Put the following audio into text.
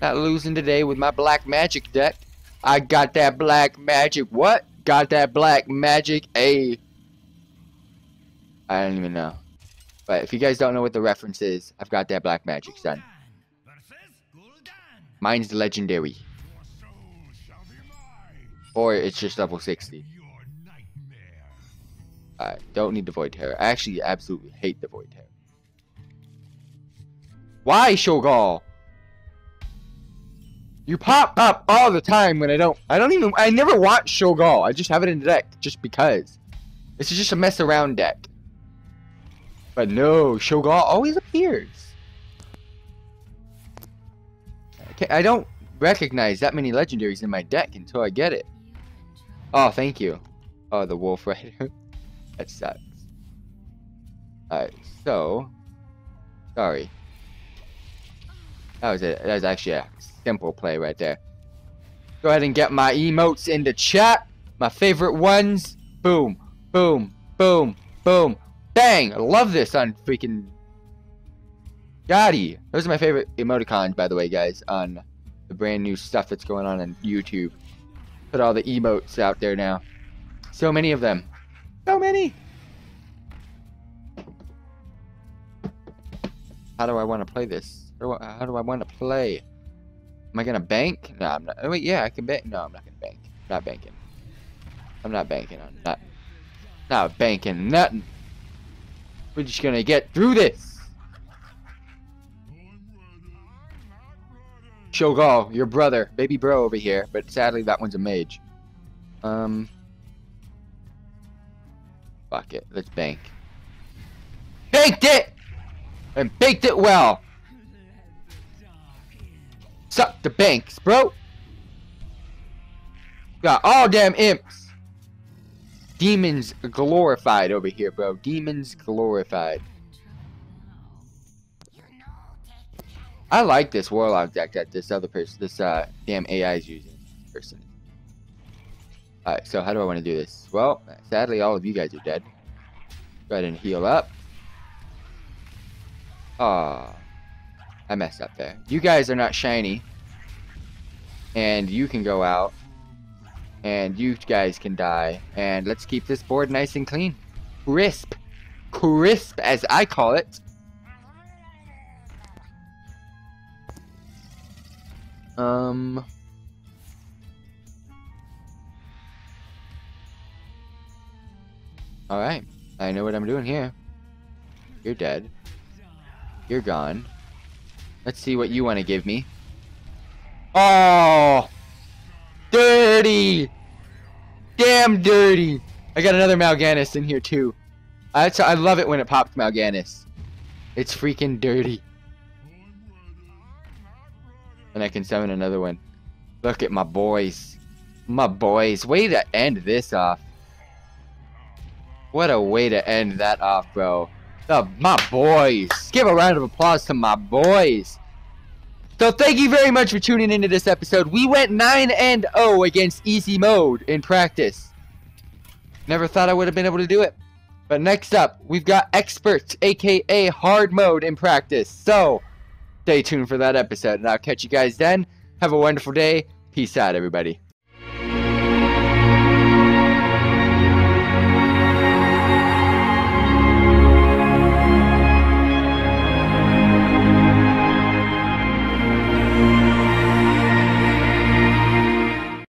Not losing today with my black magic deck. I got that black magic. What? Got that black magic. A. I don't even know. But if you guys don't know what the reference is, I've got that black magic, son. Mine's legendary. Or it's just level 60. I don't need the Void Terror. I actually absolutely hate the Void Terror. Why, Cho'gall? You pop up all the time when I don't. I don't even. I never watch Cho'gall. I just have it in the deck just because. This is just a mess around deck. But no, Cho'gall always appears. I, I don't recognize that many legendaries in my deck until I get it. Oh, thank you. Oh, the Wolf Rider. that sucks. Alright, so. Sorry. That was it. That was actually simple play right there. Go ahead and get my emotes in the chat. My favorite ones. Boom, boom, boom, boom. Bang! I love this on freaking Gotti. Those are my favorite emoticons, by the way, guys, on the brand new stuff that's going on on YouTube. Put all the emotes out there now. So many of them. So many! How do I want to play this? How do I, how do I want to play? Am I gonna bank? No, I'm not. Oh, wait, yeah, I can bank. No, I'm not gonna bank. Not banking. I'm not banking on not. Not banking nothing. We're just gonna get through this. Cho'gall, your brother, baby bro over here, but sadly that one's a mage. Um. Fuck it, let's bank. Banked it! And baked it well! Suck the banks, bro! Got all damn imps! Demons glorified over here, bro. Demons glorified. I like this warlock deck that this other person, this uh, damn AI is using. Person. Alright, so how do I want to do this? Well, sadly, all of you guys are dead. Go ahead and heal up. Ah, I messed up there. You guys are not shiny. And you can go out and you guys can die. And let's keep this board nice and clean. Crisp. Crisp, as I call it. Um... Alright. I know what I'm doing here. You're dead. You're gone. Let's see what you want to give me. Oh! Dirty! Damn dirty! I got another Mal'Ganis in here too. I, I love it when it pops Mal'Ganis. It's freaking dirty. And I can summon another one. Look at my boys. My boys. Way to end this off. What a way to end that off, bro. The, my boys. Give a round of applause to my boys. So thank you very much for tuning into this episode. We went 9 and 0 against easy mode in practice. Never thought I would have been able to do it. But next up, we've got experts, aka hard mode in practice. So stay tuned for that episode, and I'll catch you guys then. Have a wonderful day. Peace out, everybody.